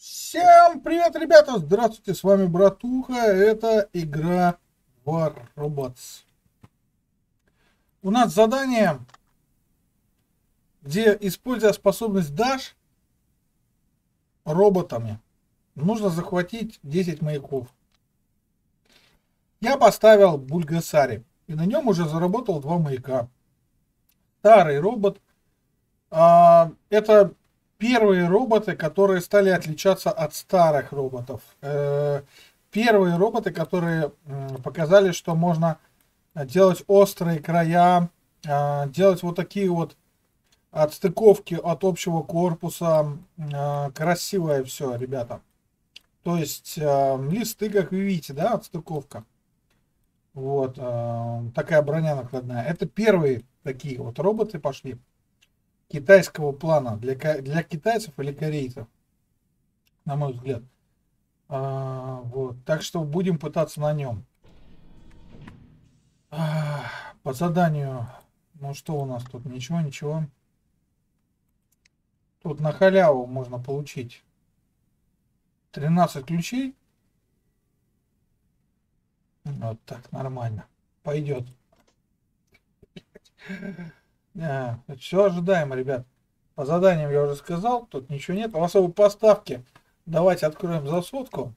Всем привет, ребята! Здравствуйте, с вами Братуха. Это игра War Robots. У нас задание, где, используя способность Dash роботами, нужно захватить 10 маяков. Я поставил Бульгасари, и на нем уже заработал два маяка. Старый робот. А, это первые роботы, которые стали отличаться от старых роботов. Э, первые роботы, которые показали, что можно делать острые края, а, делать вот такие вот отстыковки от общего корпуса. Красивое все, ребята. То есть листы, как вы видите, да, отстыковка. Вот, такая броня накладная. Это первые такие вот роботы пошли китайского плана для, для китайцев или корейцев, на мой взгляд. А, вот, так что будем пытаться на нем. А, по заданию, ну что у нас тут? Ничего, ничего. Тут на халяву можно получить 13 ключей. Вот так, нормально. Пойдет. А, все ожидаемо, ребят. По заданиям я уже сказал, тут ничего нет. В особой поставке давайте откроем за сотку.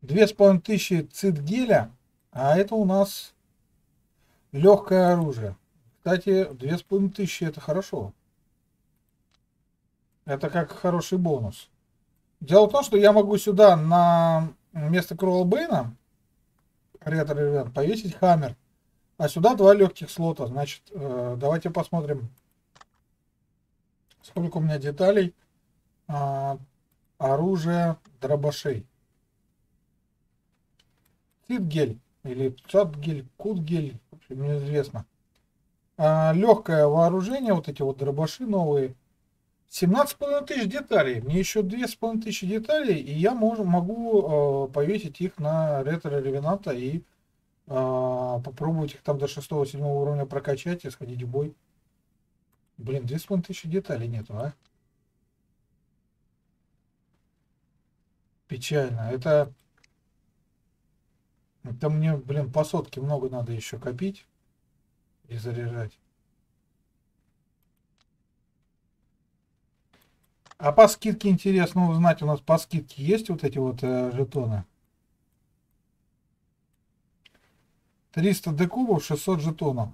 Две с половиной тысячи цитгеля, а это у нас легкое оружие. Кстати, две с половиной тысячи это хорошо. Это как хороший бонус. Дело в том, что я могу сюда на место Кроллбейна ретро повесить хаммер. А сюда два легких слота. Значит, э, давайте посмотрим, сколько у меня деталей. А, оружие дробашей. Цитгель или цатгель, кутгель, в общем, неизвестно. А, легкое вооружение, вот эти вот дробаши новые – 17,5 тысяч деталей. Мне еще 2,5 тысячи деталей, и я мож, могу э, повесить их на ретро ревената и э, попробовать их там до 6-7 уровня прокачать и сходить в бой. Блин, 2,5 тысячи деталей нету, а? Печально. Это... Это мне, блин, по сотке много надо еще копить и заряжать. А по скидке интересно узнать, у нас по скидке есть вот эти вот э, жетоны? 300 декубов, 600 жетонов.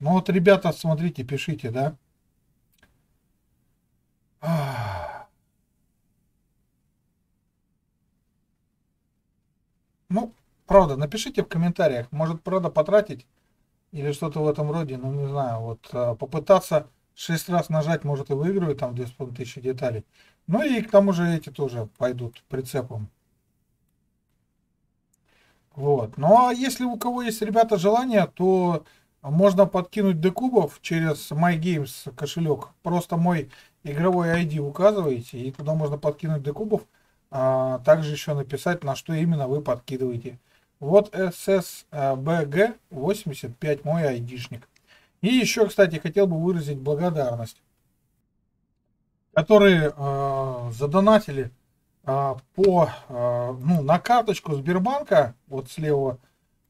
Ну вот, ребята, смотрите, пишите, да? Ну, правда, напишите в комментариях. Может, правда, потратить или что-то в этом роде, ну не знаю, вот а, попытаться 6 раз нажать, может и выиграю там 2500 деталей. Ну и к тому же эти тоже пойдут прицепом. Вот. Ну а если у кого есть, ребята, желание, то можно подкинуть декубов через MyGames кошелек. Просто мой игровой ID указываете, и туда можно подкинуть декубов. А также еще написать, на что именно вы подкидываете. Вот SSBG 85 мой айдишник. И еще, кстати, хотел бы выразить благодарность, которые э, задонатили э, по, э, ну, на карточку Сбербанка, вот слева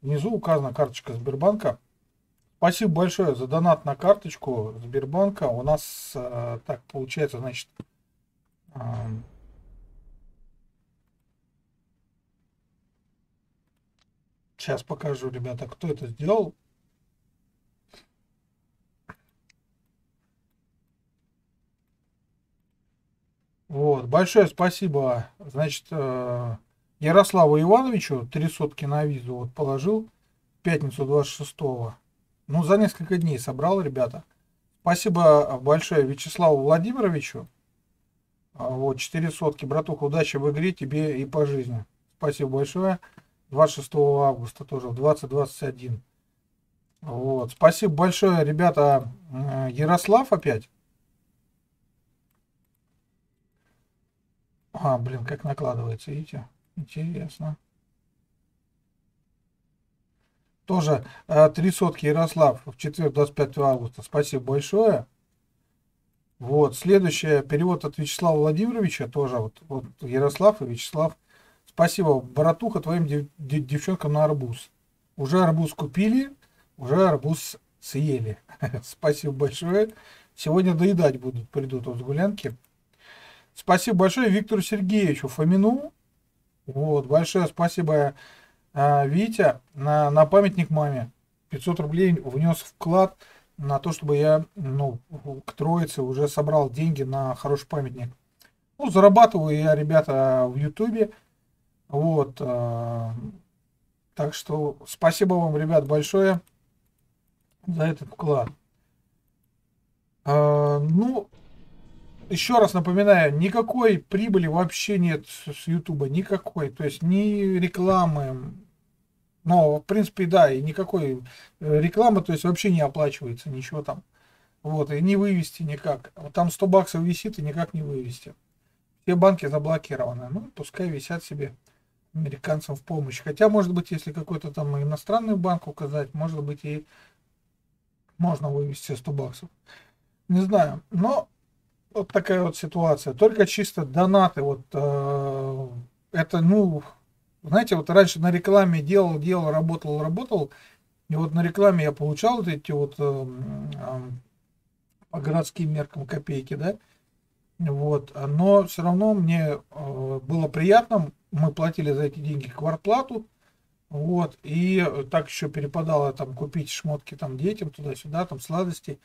внизу указана карточка Сбербанка. Спасибо большое за донат на карточку Сбербанка. У нас э, так получается, значит, э, Сейчас покажу, ребята, кто это сделал. Вот, большое спасибо, значит, э, Ярославу Ивановичу, три сотки на визу вот положил, пятницу 26-го. Ну, за несколько дней собрал, ребята. Спасибо большое Вячеславу Владимировичу. А, вот, четыре сотки. Братуха, удачи в игре тебе и по жизни. Спасибо большое. 26 августа тоже в 2021. Вот. Спасибо большое, ребята. Ярослав опять. А, блин, как накладывается, видите? Интересно. Тоже э, три сотки Ярослав в четверг, 25 августа. Спасибо большое. Вот, следующее, перевод от Вячеслава Владимировича, тоже вот, вот Ярослав и Вячеслав. Спасибо, братуха, твоим дев, дев, девчонкам на арбуз. Уже арбуз купили, уже арбуз съели. Спасибо большое. Сегодня доедать будут, придут вот гулянки. Спасибо большое Виктору Сергеевичу Фомину. Вот, большое спасибо а, Витя на, на памятник маме. 500 рублей внес вклад на то, чтобы я ну, к Троице уже собрал деньги на хороший памятник. Ну, зарабатываю я, ребята, в Ютубе. Вот. Э, так что спасибо вам, ребят, большое за этот вклад. Э, ну, еще раз напоминаю, никакой прибыли вообще нет с Ютуба, никакой. То есть ни рекламы, но, в принципе, да, и никакой э, рекламы, то есть вообще не оплачивается, ничего там. Вот, и не вывести никак. Вот там 100 баксов висит и никак не вывести. Все банки заблокированы. Ну, пускай висят себе американцам в помощь. Хотя, может быть, если какой-то там иностранный банк указать, может быть, и можно вывести 100 баксов. Не знаю. Но вот такая вот ситуация. Только чисто донаты. Вот э, это, ну, знаете, вот раньше на рекламе делал, делал, работал, работал. И вот на рекламе я получал вот эти вот э, э, по городским меркам копейки, да. Вот. Но все равно мне э, было приятно. Мы платили за эти деньги квартплату. Вот. И так еще перепадало там купить шмотки там детям туда-сюда, там сладости.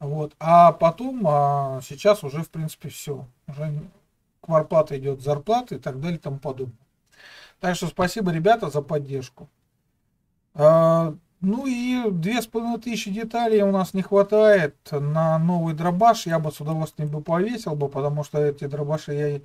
Вот. А потом, а сейчас уже, в принципе, все. Уже кварплата идет зарплата и так далее и тому подобное. Так что спасибо, ребята, за поддержку. А, ну и две с половиной тысячи деталей у нас не хватает на новый дробаш. Я бы с удовольствием бы повесил бы, потому что эти дробаши я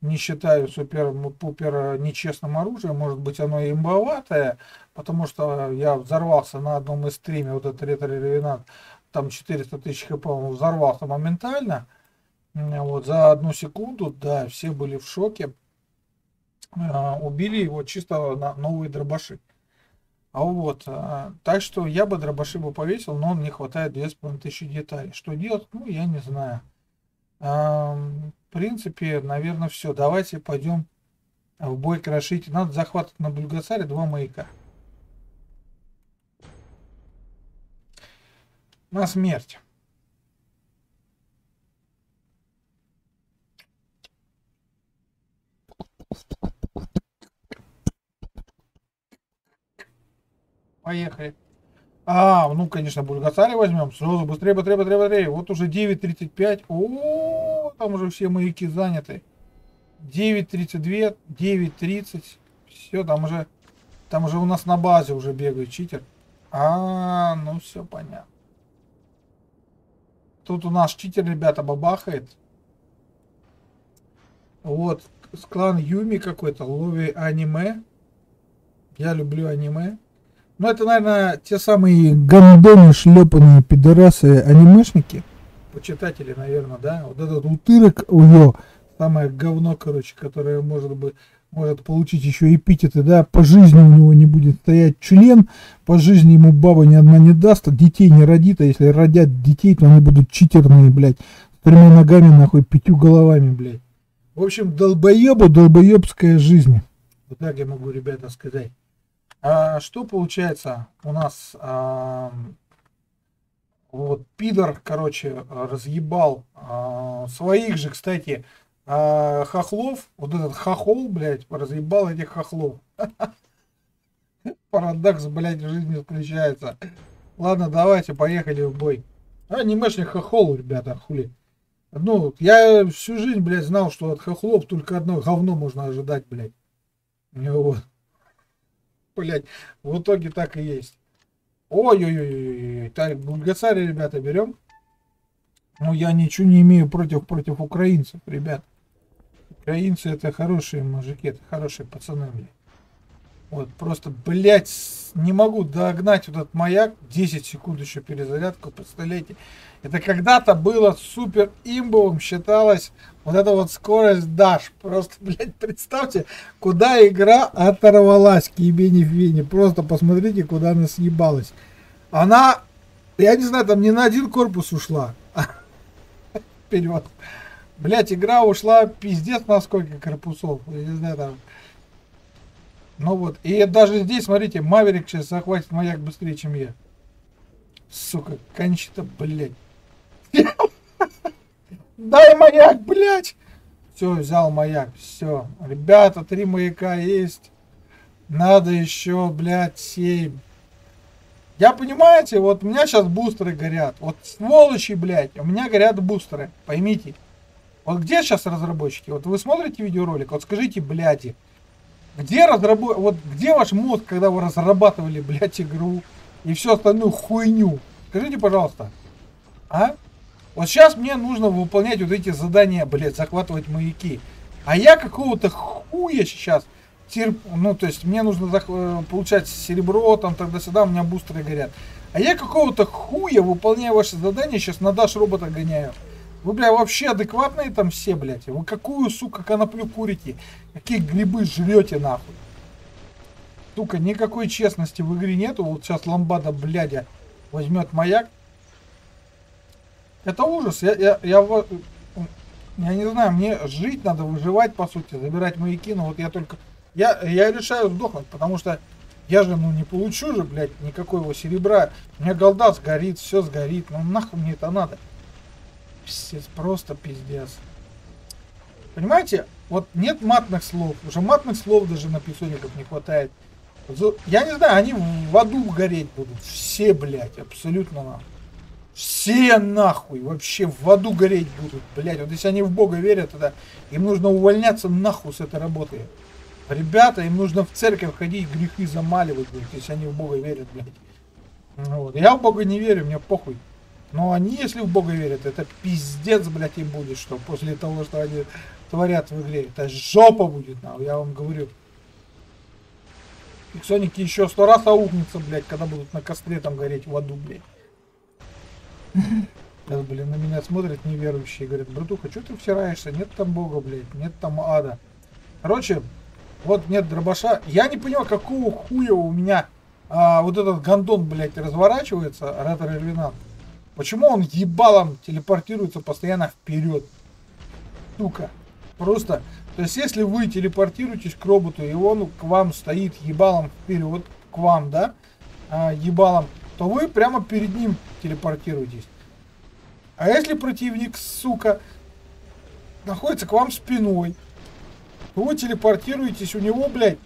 не считаю супер-пупер нечестным оружием. Может быть, оно и имбоватое, потому что я взорвался на одном из стриме, вот этот ретро-ревенант, там 400 тысяч хп, он взорвался моментально. Вот, за одну секунду, да, все были в шоке. А, убили его чисто на новые дробаши. А вот, а, так что я бы дробаши бы повесил, но не хватает 2500 деталей. Что делать? Ну, я не знаю. А, в принципе, наверное, все. Давайте пойдем в бой крошить. Надо захватывать на Бульгасаре два маяка. На смерть. Поехали. А, ну, конечно, Бульгасари возьмем. Сразу быстрее, быстрее, быстрее, быстрее. Вот уже 9.35. О, там уже все маяки заняты. 9.32, 9.30. Все, там уже, там уже у нас на базе уже бегает читер. А, ну все понятно. Тут у нас читер, ребята, бабахает. Вот, клан Юми какой-то, лови аниме. Я люблю аниме. Ну, это, наверное, те самые гандоны, шлепанные пидорасы анимешники. Почитатели, наверное, да. Вот этот утырок него, самое говно, короче, которое может быть может получить еще эпитеты, да, по жизни у него не будет стоять член, по жизни ему баба ни одна не даст, детей не родит, а если родят детей, то они будут читерные, блядь, с тремя ногами, нахуй, пятью головами, блядь. В общем, долбоебу, долбоебская жизнь. Вот так я могу, ребята, сказать. А, что получается у нас? А, вот пидор, короче, разъебал а, своих же, кстати, а, хохлов. Вот этот хохол, блядь, разъебал этих хохлов. Парадокс, блядь, в жизни включается. Ладно, давайте, поехали в бой. Анимешник хохол, ребята, хули. Ну, я всю жизнь, блядь, знал, что от хохлов только одно говно можно ожидать, блядь. Вот блядь. В итоге так и есть. Ой-ой-ой. Так, Гульгасари, ребята, берем. Ну, я ничего не имею против, против украинцев, ребят. Украинцы это хорошие мужики, это хорошие пацаны, блядь. Вот, просто, блядь, не могу догнать вот этот маяк. 10 секунд еще перезарядку, представляете? Это когда-то было супер имбовым, считалось вот эта вот скорость даш. Просто, блядь, представьте, куда игра оторвалась к ебени в вене. Просто посмотрите, куда она съебалась. Она, я не знаю, там не на один корпус ушла. Вперед. Блять, игра ушла пиздец на сколько корпусов. Я не знаю, там ну вот, и даже здесь, смотрите, Маверик сейчас захватит маяк быстрее, чем я. Сука, кончита, блядь. Дай маяк, блядь! Все, взял маяк, все. Ребята, три маяка есть. Надо еще, блядь, семь. Я, понимаете, вот у меня сейчас бустеры горят. Вот сволочи, блядь, у меня горят бустеры. Поймите. Вот где сейчас разработчики? Вот вы смотрите видеоролик, вот скажите, блядь, где разработ... Вот где ваш мозг, когда вы разрабатывали, блядь, игру и всю остальную хуйню? Скажите, пожалуйста. А? Вот сейчас мне нужно выполнять вот эти задания, блядь, захватывать маяки. А я какого-то хуя сейчас терп... Ну, то есть мне нужно зах... Э, получать серебро, там, тогда-сюда, у меня бустеры горят. А я какого-то хуя, выполняя ваши задания, сейчас на даш робота гоняю. Вы, бля, вообще адекватные там все, блядь? Вы какую, сука, коноплю курите? Какие грибы жрете, нахуй? Сука, никакой честности в игре нету. Вот сейчас ламбада, блядя, возьмет маяк. Это ужас. Я, я, я, я не знаю, мне жить надо, выживать, по сути, забирать маяки. Но вот я только... Я, я решаю сдохнуть, потому что я же, ну, не получу же, блядь, никакого серебра. У меня голда сгорит, все сгорит. Ну, нахуй мне это надо? Пиздец, просто пиздец. Понимаете, вот нет матных слов. Уже матных слов даже на писоников не хватает. Я не знаю, они в аду гореть будут. Все, блядь, абсолютно нахуй. Все нахуй вообще в аду гореть будут, блядь. Вот если они в Бога верят, тогда им нужно увольняться нахуй с этой работы. Ребята, им нужно в церковь ходить, грехи замаливать, блядь, если они в Бога верят, блядь. Вот. Я в Бога не верю, мне похуй. Но они, если в Бога верят, это пиздец, блядь, им будет, что после того, что они творят в игре. Это жопа будет, нахуй, я вам говорю. Иксоники еще сто раз аукнется, блядь, когда будут на костре там гореть в аду, блядь. Сейчас, блин, на меня смотрят неверующие и говорят, братуха, что ты втираешься? Нет там Бога, блядь, нет там ада. Короче, вот нет дробаша. Я не понимаю, какого хуя у меня а, вот этот гондон, блядь, разворачивается, ретро Ревенант. Почему он ебалом телепортируется постоянно вперед? Сука. Просто. То есть, если вы телепортируетесь к роботу, и он к вам стоит ебалом вперед, к вам, да, а, ебалом, то вы прямо перед ним телепортируетесь. А если противник, сука, находится к вам спиной, то вы телепортируетесь у него, блядь,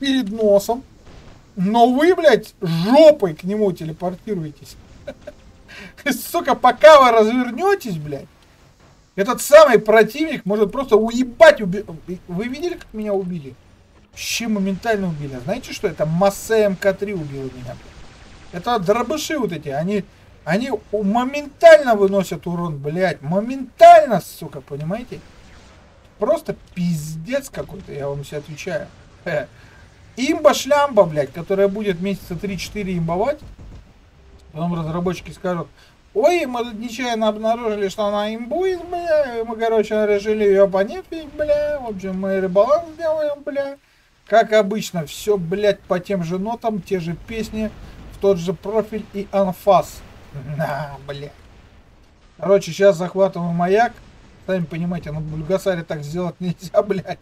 перед носом, но вы, блядь, жопой к нему телепортируетесь. Сука, пока вы развернетесь, блядь, этот самый противник может просто уебать. Уби... Вы видели, как меня убили? Щи моментально убили. Знаете что? Это Массе МК-3 убила меня. Это дробыши вот эти. Они, они моментально выносят урон, блядь. Моментально, сука, понимаете? Просто пиздец какой-то, я вам все отвечаю. Имба-шлямба, блядь, которая будет месяца 3-4 имбовать. Потом разработчики скажут, ой, мы нечаянно обнаружили, что она имбует, бля, мы, короче, решили ее понефить, бля, в общем, мы ребаланс сделаем, бля. Как обычно, все, блядь, по тем же нотам, те же песни, в тот же профиль и анфас. На, бля. Короче, сейчас захватываем маяк. Сами понимаете, на Бульгасаре так сделать нельзя, блядь.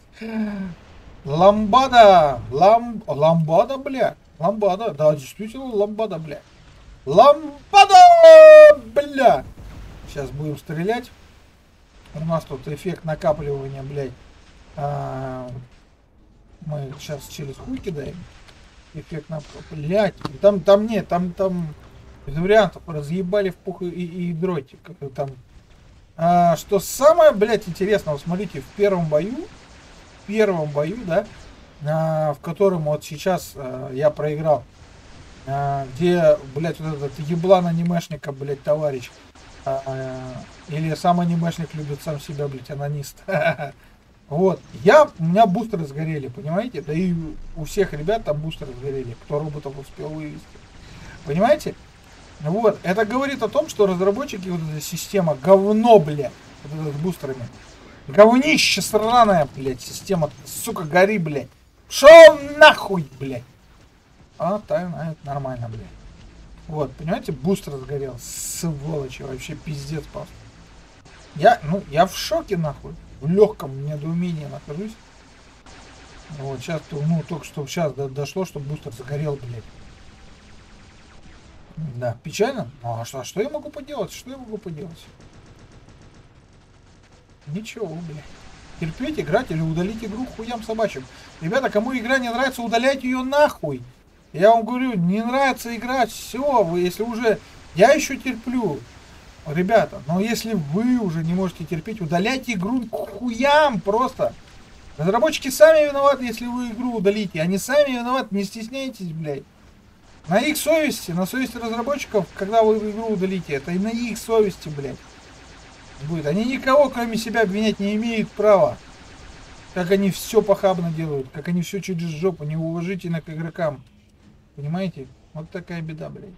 Ламбада! Лам... Ламбада, бля. Ламбада, да, действительно, ламбада, бля. Лампада! Бля! Сейчас будем стрелять. У нас тут эффект накапливания, блядь. А, мы сейчас через хуй кидаем. Эффект на... Блядь, там, там нет, там, там из вариантов разъебали в пух и, и, и дротик. Там. А, что самое, блядь, интересное, вот смотрите, в первом бою, в первом бою, да, а, в котором вот сейчас а, я проиграл, где, блядь, вот этот еблан анимешника, блядь, товарищ, а, или сам анимешник любит сам себя, блядь, анонист. Вот. Я, у меня бустеры сгорели, понимаете? Да и у всех ребят там бустеры сгорели, кто роботов успел вывести. Понимаете? Вот. Это говорит о том, что разработчики, вот эта система, говно, блядь, вот это с бустерами. Говнище сраная, блядь, система, сука, гори, блядь. Шел нахуй, блядь. А, так, а, это нормально, блядь. Вот, понимаете, бустер сгорел. Сволочи, вообще пиздец просто. Я, ну, я в шоке, нахуй. В легком недоумении нахожусь. Вот, сейчас, ну, только что сейчас дошло, что бустер загорел, блядь. Да, печально. Ну, а что, а что я могу поделать? Что я могу поделать? Ничего, блядь. Терпеть, играть или удалить игру хуям собачьим. Ребята, кому игра не нравится, удаляйте ее нахуй. Я вам говорю, не нравится играть, все, вы если уже... Я еще терплю. Ребята, но если вы уже не можете терпеть, удаляйте игру к хуям просто. Разработчики сами виноваты, если вы игру удалите. Они сами виноваты, не стесняйтесь, блядь. На их совести, на совести разработчиков, когда вы игру удалите, это и на их совести, блядь. Будет. Они никого, кроме себя, обвинять не имеют права. Как они все похабно делают, как они все через жопу, неуважительно к игрокам. Понимаете? Вот такая беда, блядь.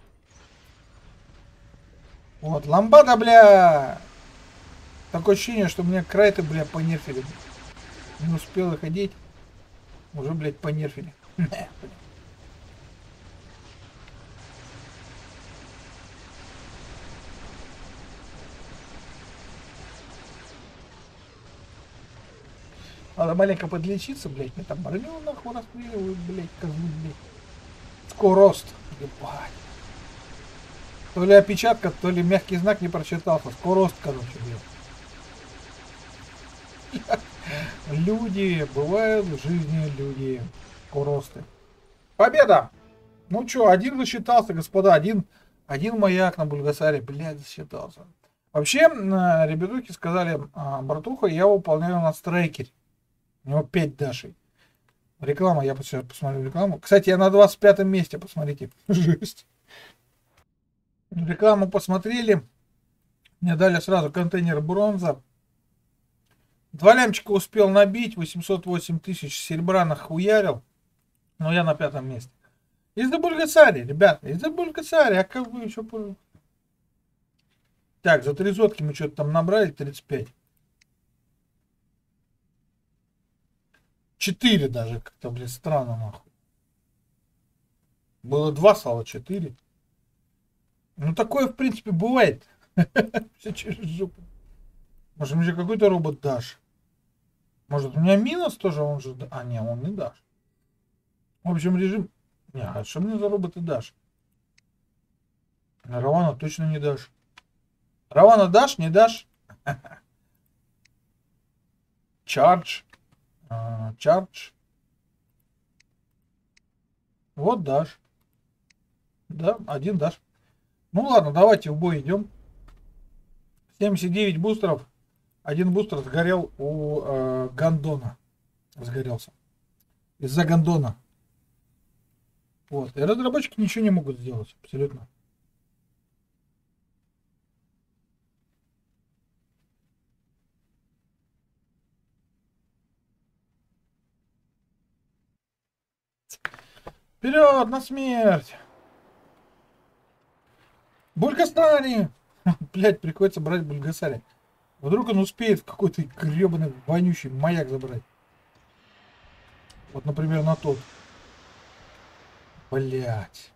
Вот, ламбада, бля! Такое ощущение, что мне крайты, бля, понерфили. Не успел их одеть. Уже, блядь, понерфили. Надо маленько подлечиться, блядь. Мне там броню нахуй расстреливают, блядь, козлы, блядь. Скорост. Ебать. То ли опечатка, то ли мягкий знак не прочитался. Скорост, короче, блядь. Люди, бывают в жизни люди. Скоросты. Победа! Ну что, один засчитался, господа. Один, один маяк на Бульгасаре, блядь, засчитался. Вообще, ребятуки сказали, «А, братуха, я выполняю на страйкере. У него 5 дашей. Реклама, я сейчас посмотрю рекламу. Кстати, я на 25 месте, посмотрите. Жесть. Рекламу посмотрели. Мне дали сразу контейнер бронза. Два лямчика успел набить, 808 тысяч серебра нахуярил. Но я на пятом месте. Из Бульгасари, ребята, из Бульгасари, а как бы еще... Так, за три сотки мы что-то там набрали, 35. 4 даже, как-то, блин, странно, нахуй. Было 2, стало 4. Ну, такое, в принципе, бывает. Все через жопу. Может, мне какой-то робот дашь? Может, у меня минус тоже, он же... А, не, он не дашь. В общем, режим... Не, а что мне за роботы дашь? Равана точно не дашь. Равана дашь, не дашь? Чардж. Чардж. Вот дашь. Да, один дашь. Ну ладно, давайте в бой идем. 79 бустеров. Один бустер сгорел у э, Гандона. Сгорелся. Из-за Гандона. Вот. И разработчики ничего не могут сделать. Абсолютно. Вперед, на смерть! Бульгасари! Блять, приходится брать Бульгасари. Вдруг он успеет какой-то гребаный вонючий маяк забрать. Вот, например, на тот. Блять.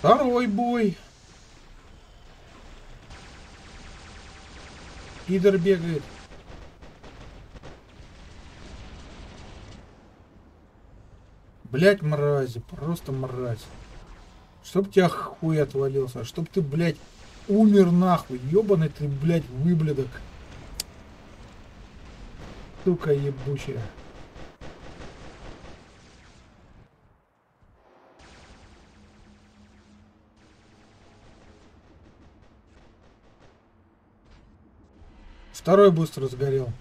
Второй бой. Пидор бегает. Блять, мрази, просто мразь. Чтоб тебя хуй отвалился, чтоб ты, блядь, умер нахуй. Ёбаный ты, блядь, выблядок. Сука ебучая. Второй бустер сгорел.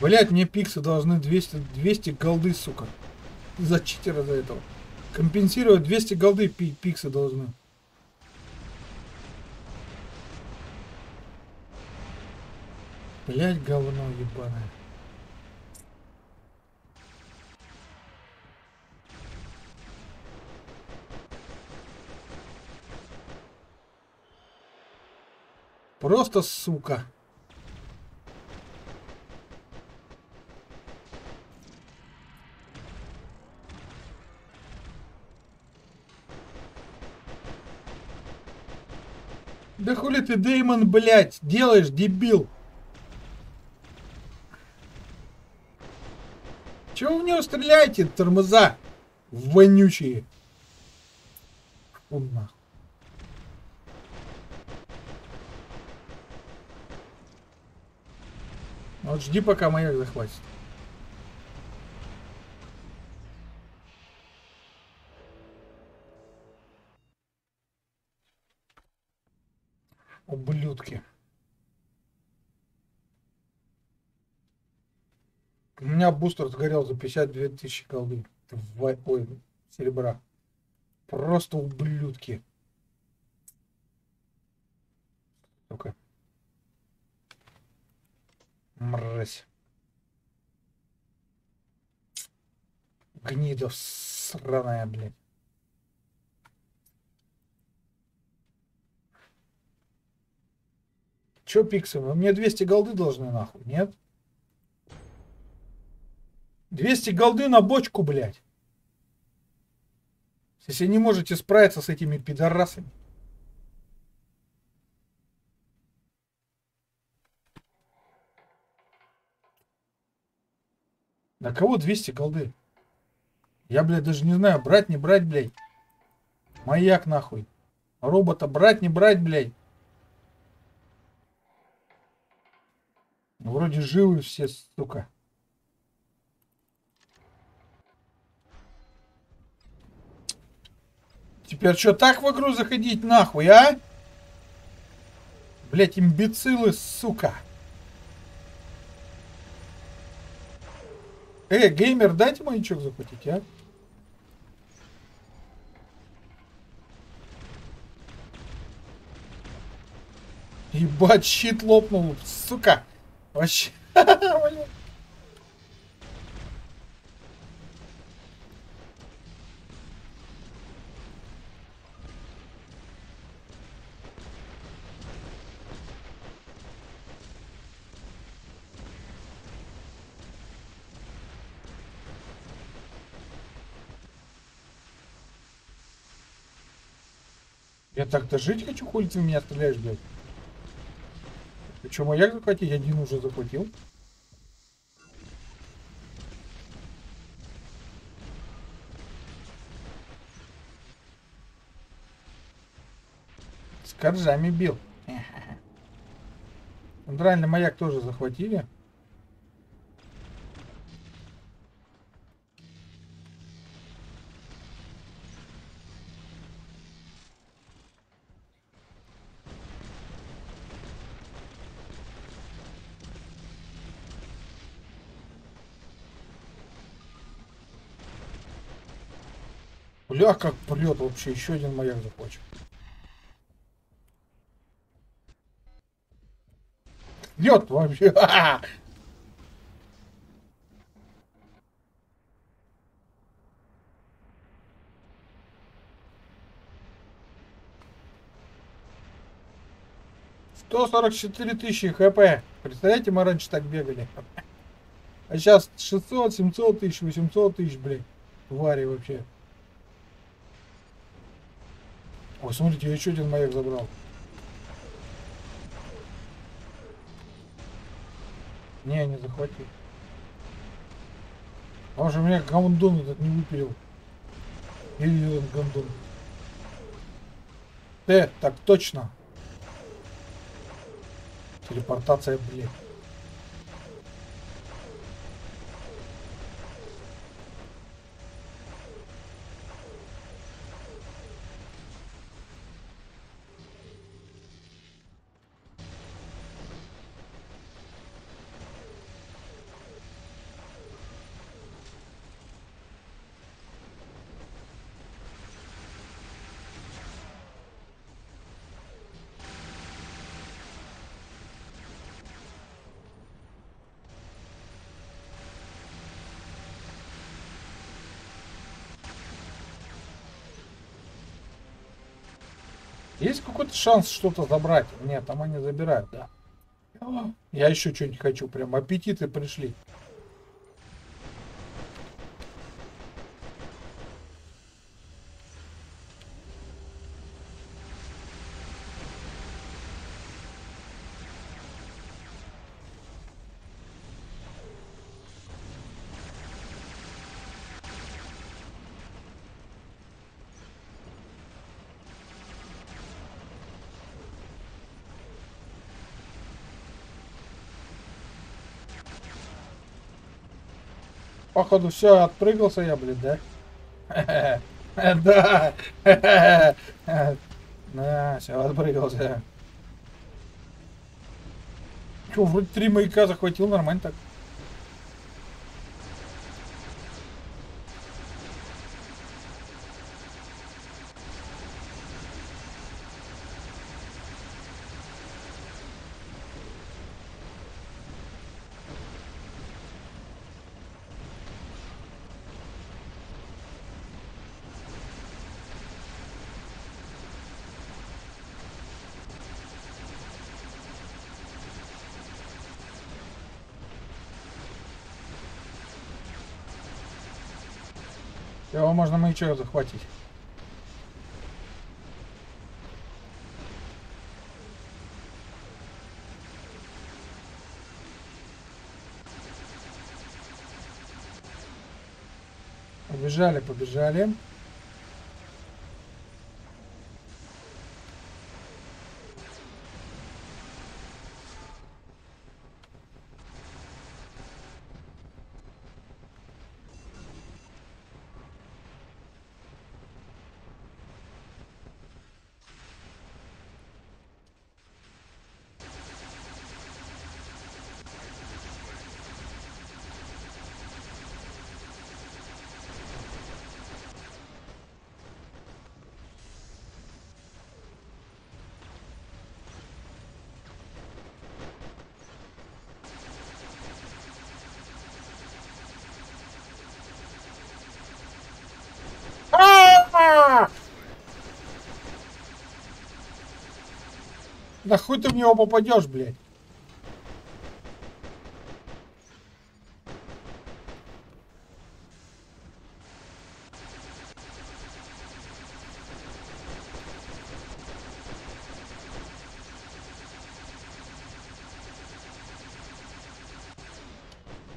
Блять, мне пиксы должны 200, 200 голды, сука. За читера за этого. Компенсировать 200 голды пи пиксы должны. Блять, говно ебаное. Просто сука. Да хули ты, Деймон, блядь, делаешь, дебил? Чего в него стреляете, тормоза? Вонючие. Фу, Вот жди, пока маяк захватит. Ублюдки. У меня бустер сгорел за 52 тысячи голды. Ой, серебра. Просто ублюдки. Сука. Мразь. Гнида сраная, блядь. Чё пиксы? Вы мне 200 голды должны нахуй, нет? 200 голды на бочку, блядь. Если не можете справиться с этими пидорасами. На кого 200 голды? Я, блядь, даже не знаю, брать, не брать, блядь. Маяк, нахуй. Робота брать, не брать, блядь. Ну, вроде живы все, сука. Теперь что, так в игру заходить нахуй, а? Блять, имбецилы, сука. Эй, геймер, дайте маячок захватить, а? Ебать, щит лопнул, сука. Вообще. так-то жить хочу, хули ты в меня стреляешь, блядь. Причем маяк захватить? Один уже захватил. С коржами бил. Центральный маяк тоже захватили. Бля, как прет вообще. Еще один маяк захочет. Нет вообще. Сто сорок четыре тысячи хп. Представляете, мы раньше так бегали. А сейчас 600, 700 тысяч, 800 тысяч, блин. Твари вообще. Ой, смотрите, я еще один маяк забрал. Не, не захватил. А он же меня гандон этот не выпилил. Или этот гандон. Э, так точно. Телепортация, блядь. Есть какой-то шанс что-то забрать? Нет, там они забирают, да. Я еще что-нибудь хочу, прям аппетиты пришли. Походу все, отпрыгался я, блин, да? Да. Да, все, отпрыгался. Че, вроде три маяка захватил, нормально так. Его можно маячок захватить. Побежали, побежали. Да хуй ты в него попадешь, блядь.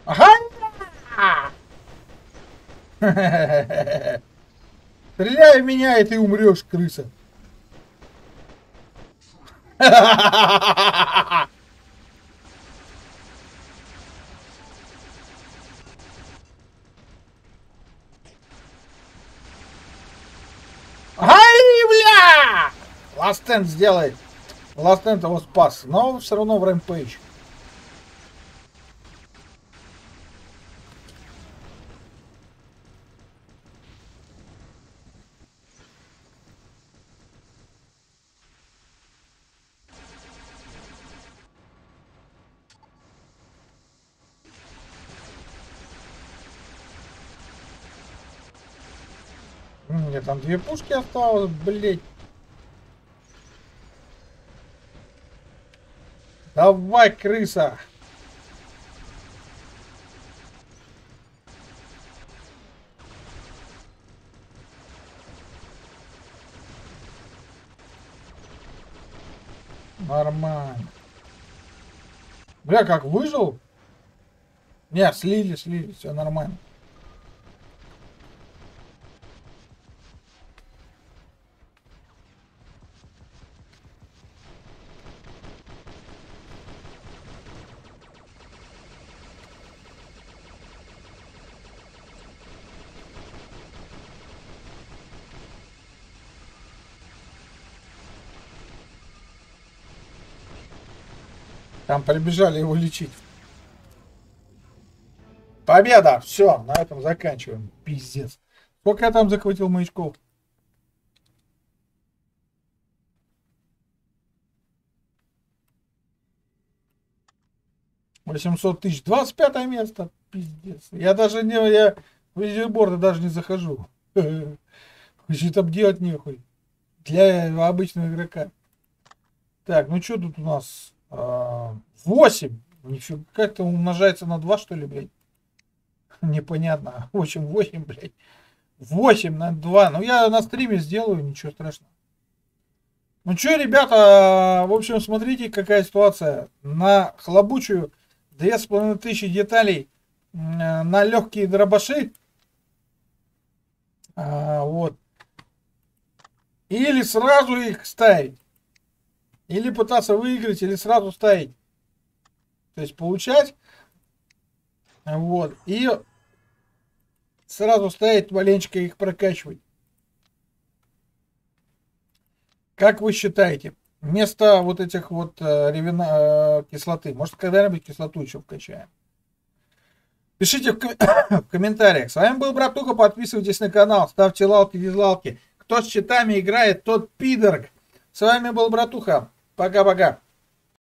Ага! Стреляй в меня, и ты умрешь, крыса. Ай, бля! Ластен сделает. Ластен его спас, но все равно в рэмпейдж. Там две пушки осталось, блять. Давай, крыса! Нормально. Бля, как выжил? Не, слили, слили, все нормально. Там прибежали его лечить. Победа! Все, на этом заканчиваем. Пиздец. Сколько я там захватил маячков? Восемьсот тысяч. Двадцать пятое место. Пиздец. Я даже не... Я в лидерборды даже не захожу. Вообще там делать нехуй. для обычного игрока. Так, ну что тут у нас? 8. А, Нифига, как это умножается на 2, что ли, блядь? Непонятно. В общем, 8, блядь. 8 на 2. Ну, я на стриме сделаю, ничего страшного. Ну что, ребята, в общем, смотрите, какая ситуация. На хлобучую 2500 деталей на легкие дробаши. А, вот. Или сразу их ставить. Или пытаться выиграть, или сразу ставить. То есть получать. Вот. И сразу ставить маленечко их прокачивать. Как вы считаете, вместо вот этих вот э, ревена, э, кислоты, может когда-нибудь кислоту еще вкачаем? Пишите в, ком- в комментариях. С вами был Братуха, подписывайтесь на канал, ставьте лайки, дизлайки. Кто с читами играет, тот пидорг. С вами был Братуха. Paga, paga.